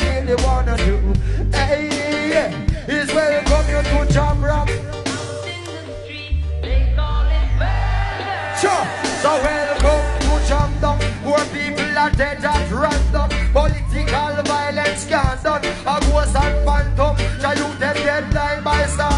you really wanna do. Hey, it's welcome you to Jam Rock. So welcome to Jam Down, where people are dead at random. Political violence scandal, a ghost and phantom. Shall you dead dead like by star?